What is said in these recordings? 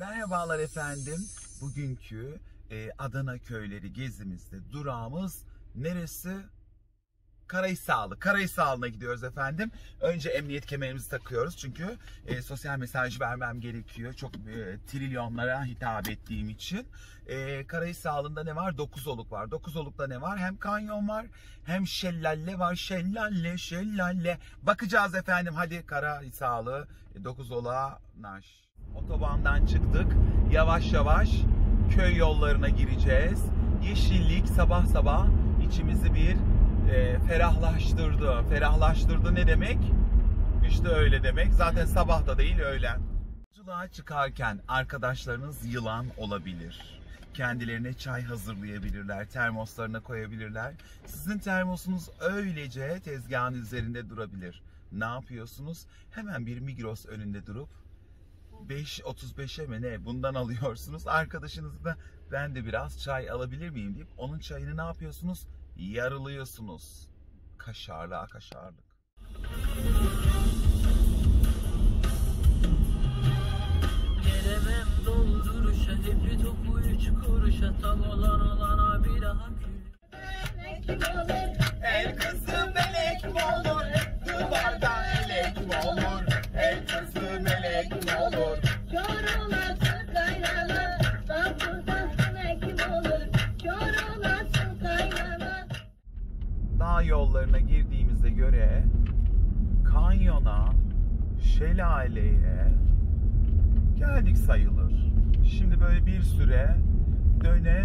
Merhabalar efendim. Bugünkü e, Adana köyleri gezimizde durağımız neresi? Karahisarlı. Karahisarlı'na gidiyoruz efendim. Önce emniyet kemerimizi takıyoruz çünkü e, sosyal mesaj vermem gerekiyor. Çok e, trilyonlara hitap ettiğim için. E, Karahisarlı'nda ne var? Dokuzoluk var. Dokuzoluk'ta ne var? Hem kanyon var hem şelalle var. Şelalle, şelalle. Bakacağız efendim. Hadi Karahisarlı, e, Dokuzoluk'a naş. Otobandan çıktık. Yavaş yavaş köy yollarına gireceğiz. Yeşillik sabah sabah içimizi bir e, ferahlaştırdı. Ferahlaştırdı ne demek? İşte öyle demek. Zaten sabah da değil öğlen. Yolculuğa çıkarken arkadaşlarınız yılan olabilir. Kendilerine çay hazırlayabilirler, termoslarına koyabilirler. Sizin termosunuz öylece tezgahın üzerinde durabilir. Ne yapıyorsunuz? Hemen bir Migros önünde durup 5.35'e mi ne bundan alıyorsunuz. Arkadaşınız da ben de biraz çay alabilir miyim deyip onun çayını ne yapıyorsunuz? Yarılıyorsunuz. Kaşarlığa kaşarlık. Gelemem dolduruşa Hepi topu üç kuruşa Tam olan olana bir daha gül El kızı melek mi olur? Duvarda elek mi olur? Şelaleye geldik sayılır. Şimdi böyle bir süre döne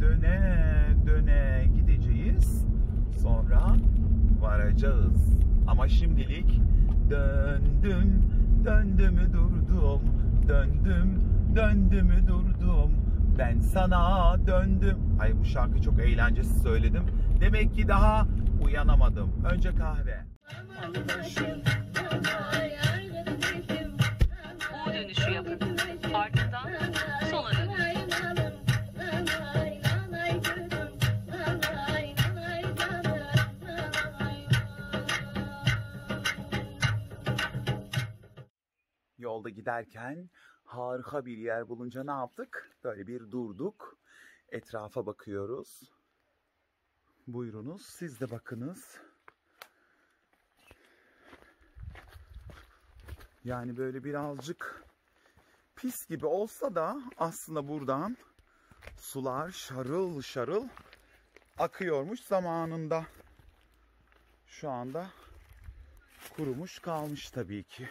döne döne gideceğiz. Sonra varacağız. Ama şimdilik döndüm, döndümü durdum, döndüm, döndümü durdum. Ben sana döndüm. Ay bu şarkı çok eğlencesi söyledim. Demek ki daha uyanamadım. Önce kahve. Aman Yolda giderken harika bir yer bulunca ne yaptık? Böyle bir durduk. Etrafa bakıyoruz. Buyurunuz siz de bakınız. Yani böyle birazcık pis gibi olsa da aslında buradan sular şarıl şarıl akıyormuş zamanında. Şu anda kurumuş kalmış tabii ki.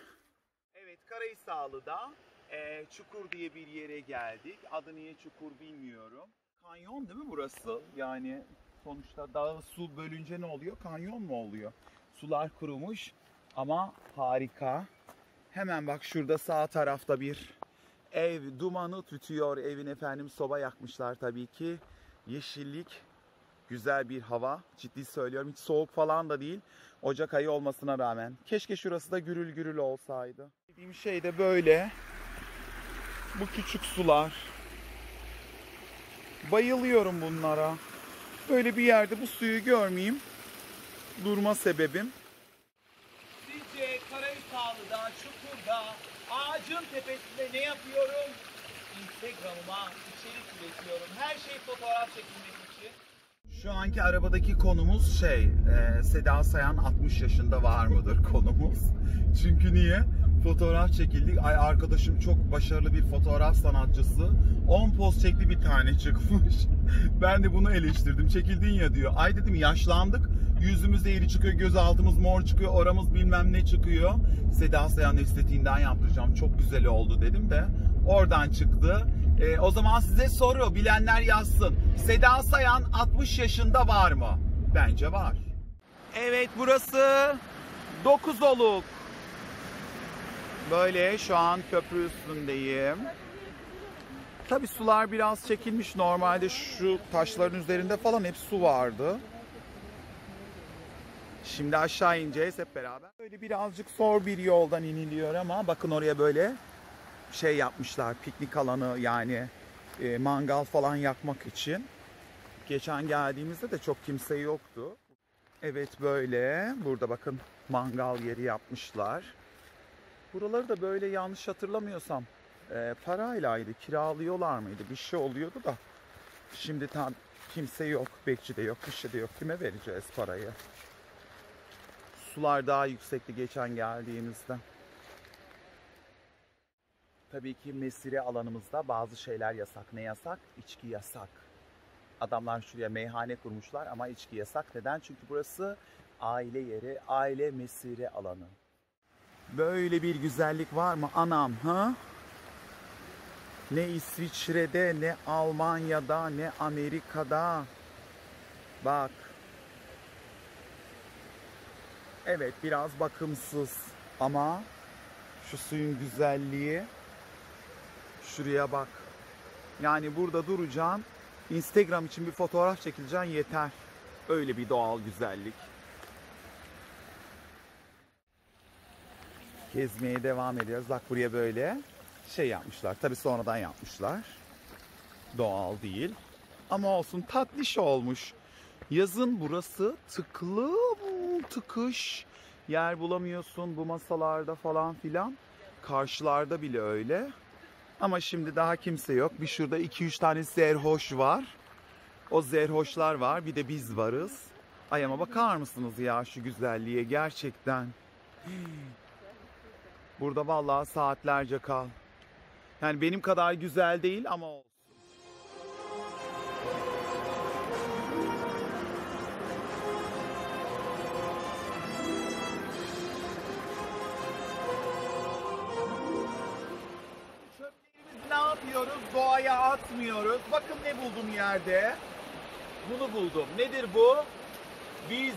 Evet Karahisarlı'da e, Çukur diye bir yere geldik. Adı niye Çukur bilmiyorum. Kanyon değil mi burası? Yani sonuçta dağı su bölünce ne oluyor? Kanyon mu oluyor? Sular kurumuş ama harika. Hemen bak şurada sağ tarafta bir ev dumanı tütüyor. Evin efendim soba yakmışlar tabii ki. Yeşillik, güzel bir hava. Ciddi söylüyorum hiç soğuk falan da değil. Ocak ayı olmasına rağmen. Keşke şurası da gürül gürül olsaydı. Dediğim şey de böyle. Bu küçük sular. Bayılıyorum bunlara. Böyle bir yerde bu suyu görmeyeyim. Durma sebebim. Sizce Karahisarlı'da, Çukur'da, ağacın tepesinde ne yapıyorum? Instagram'ıma içerik üretiyorum. Her şey fotoğraf çekilmek için. Şu anki arabadaki konumuz şey, e, Seda Sayan 60 yaşında var mıdır konumuz. Çünkü niye? Fotoğraf çekildik. Ay arkadaşım çok başarılı bir fotoğraf sanatçısı. 10 poz çekti bir tane çıkmış. ben de bunu eleştirdim. Çekildin ya diyor. Ay dedim yaşlandık. Yüzümüzde iri çıkıyor, göz altımız mor çıkıyor, oramız bilmem ne çıkıyor. Seda Sayan estetiğinden yaptıracağım. Çok güzel oldu dedim de oradan çıktı. E, o zaman size soru bilenler yazsın. Seda Sayan 60 yaşında var mı? Bence var. Evet burası Dokuzoluk. Böyle şu an köprü üstündeyim. Tabi sular biraz çekilmiş. Normalde şu taşların üzerinde falan hep su vardı. Şimdi aşağı ineceğiz hep beraber. Böyle birazcık zor bir yoldan iniliyor ama bakın oraya böyle şey yapmışlar. Piknik alanı yani e, mangal falan yakmak için. Geçen geldiğimizde de çok kimse yoktu. Evet böyle. Burada bakın mangal yeri yapmışlar. Buraları da böyle yanlış hatırlamıyorsam e, paraylaydı. Kiralıyorlar mıydı? Bir şey oluyordu da. Şimdi tam kimse yok. Bekçi de yok. Şey de yok. Kime vereceğiz parayı? Sular daha yüksekti geçen geldiğimizde. Tabii ki mesire alanımızda bazı şeyler yasak. Ne yasak? İçki yasak. Adamlar şuraya meyhane kurmuşlar ama içki yasak. Neden? Çünkü burası aile yeri, aile mesire alanı. Böyle bir güzellik var mı anam ha? Ne İsviçre'de, ne Almanya'da, ne Amerika'da. Bak. Evet biraz bakımsız ama şu suyun güzelliği şuraya bak. Yani burada duracaksın. Instagram için bir fotoğraf çekileceksin yeter. Öyle bir doğal güzellik. Gezmeye devam ediyoruz. Bak buraya böyle şey yapmışlar. Tabii sonradan yapmışlar. Doğal değil. Ama olsun tatlış olmuş. Yazın burası tıklı tıkış. Yer bulamıyorsun bu masalarda falan filan. Karşılarda bile öyle. Ama şimdi daha kimse yok. Bir şurada 2-3 tane zerhoş var. O zerhoşlar var. Bir de biz varız. Ay ama bakar mısınız ya şu güzelliğe gerçekten. Burada vallahi saatlerce kal. Yani benim kadar güzel değil ama olsun. Çöplerimizi ne yapıyoruz? Doğaya atmıyoruz. Bakın ne buldum yerde. Bunu buldum. Nedir bu? Biz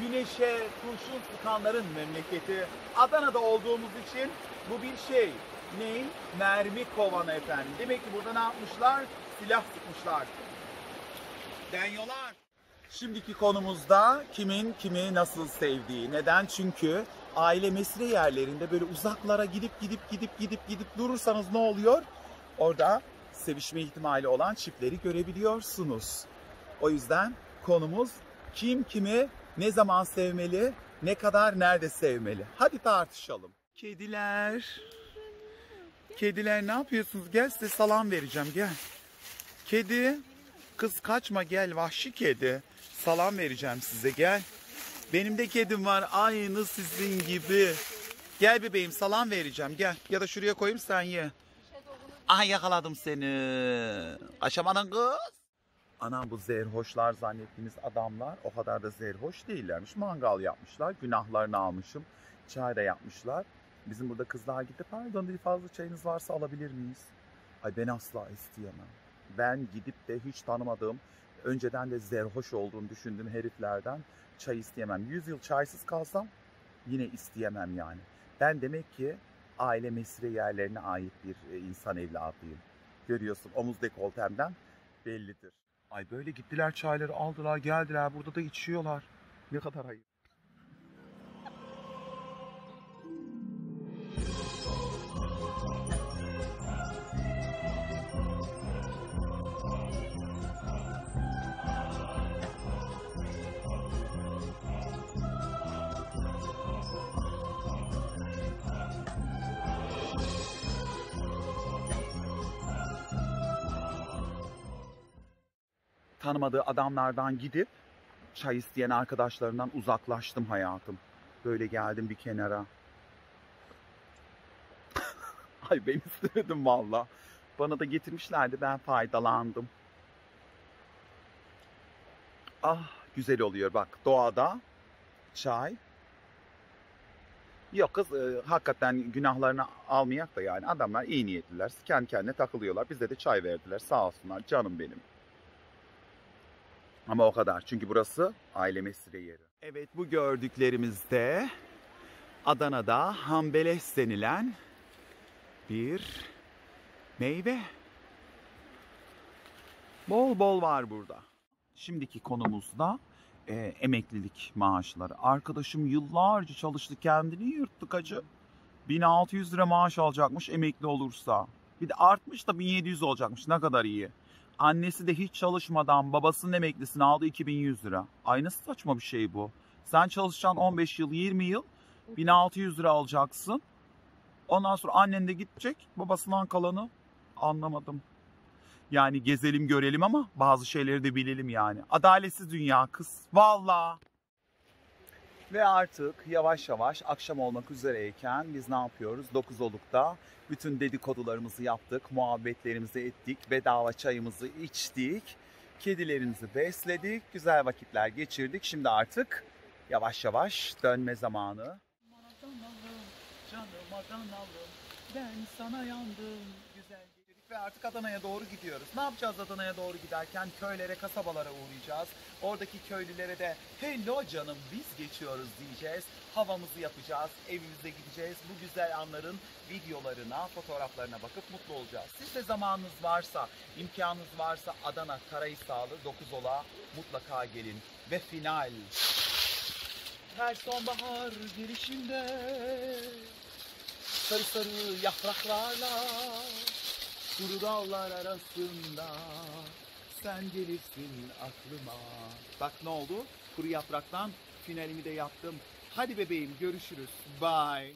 güneşe kurşun sıkanların memleketi. Adana'da olduğumuz için bu bir şey. Ney? Mermi kovanı efendim. Demek ki burada ne yapmışlar? Silah sıkmışlar. Deniyorlar. Şimdiki konumuzda kimin kimi nasıl sevdiği. Neden? Çünkü aile mesire yerlerinde böyle uzaklara gidip gidip gidip gidip gidip durursanız ne oluyor? Orada sevişme ihtimali olan çiftleri görebiliyorsunuz. O yüzden konumuz kim kimi ne zaman sevmeli, ne kadar nerede sevmeli. Hadi tartışalım. Kediler. Kediler ne yapıyorsunuz? Gel size salam vereceğim gel. Kedi. Kız kaçma gel vahşi kedi. Salam vereceğim size gel. Benim de kedim var aynı sizin gibi. Gel bebeğim salam vereceğim gel. Ya da şuraya koyayım sen ye. Aha yakaladım seni. Aşamadın kız. Ana bu zerhoşlar zannettiğiniz adamlar o kadar da zerhoş değillermiş. Mangal yapmışlar. Günahlarını almışım. Çay da yapmışlar. Bizim burada kızlar gitti. Pardon dedi fazla çayınız varsa alabilir miyiz? Ay ben asla isteyemem. Ben gidip de hiç tanımadığım, önceden de zerhoş olduğunu düşündüğüm heriflerden çay isteyemem. 100 yıl çaysız kalsam yine isteyemem yani. Ben demek ki aile mesire yerlerine ait bir e, insan evladıyım. Görüyorsun omuz dekoltemden bellidir. Ay böyle gittiler çayları aldılar geldiler burada da içiyorlar. Ne kadar ayıp. Tanımadığı adamlardan gidip çay isteyen arkadaşlarından uzaklaştım hayatım. Böyle geldim bir kenara. Ay ben istemedim valla. Bana da getirmişlerdi ben faydalandım. Ah güzel oluyor bak doğada çay. Yok kız e, hakikaten günahlarını almayak da yani adamlar iyi niyetliler. Kendi kendine takılıyorlar. Bize de çay verdiler sağ olsunlar canım benim. Ama o kadar. Çünkü burası aile mesire yeri. Evet bu gördüklerimizde Adana'da hambeles denilen bir meyve. Bol bol var burada. Şimdiki konumuzda e, emeklilik maaşları. Arkadaşım yıllarca çalıştı kendini yırttık acı. 1600 lira maaş alacakmış emekli olursa. Bir de artmış da 1700 olacakmış ne kadar iyi. Annesi de hiç çalışmadan babasının emeklisini aldı 2100 lira. Ay nasıl saçma bir şey bu. Sen çalışacaksın 15 yıl 20 yıl 1600 lira alacaksın. Ondan sonra annen de gidecek. Babasından kalanı anlamadım. Yani gezelim görelim ama bazı şeyleri de bilelim yani. Adaletsiz dünya kız. Vallahi. Ve artık yavaş yavaş akşam olmak üzereyken biz ne yapıyoruz? 9 olukta bütün dedikodularımızı yaptık, muhabbetlerimizi ettik, bedava çayımızı içtik, kedilerimizi besledik, güzel vakitler geçirdik. Şimdi artık yavaş yavaş dönme zamanı. Canım Adanalım, ben sana yandım. Güzel ve artık Adana'ya doğru gidiyoruz. Ne yapacağız Adana'ya doğru giderken? Köylere, kasabalara uğrayacağız. Oradaki köylülere de hello canım biz geçiyoruz diyeceğiz. Havamızı yapacağız, evimize gideceğiz. Bu güzel anların videolarına, fotoğraflarına bakıp mutlu olacağız. Siz de zamanınız varsa, imkanınız varsa Adana Karahisarlı 9 ola mutlaka gelin. Ve final. Her sonbahar girişinde sarı sarı yapraklarla kuru dallar arasında sen gelirsin aklıma. Bak ne oldu? Kuru yapraktan finalimi de yaptım. Hadi bebeğim görüşürüz. Bye.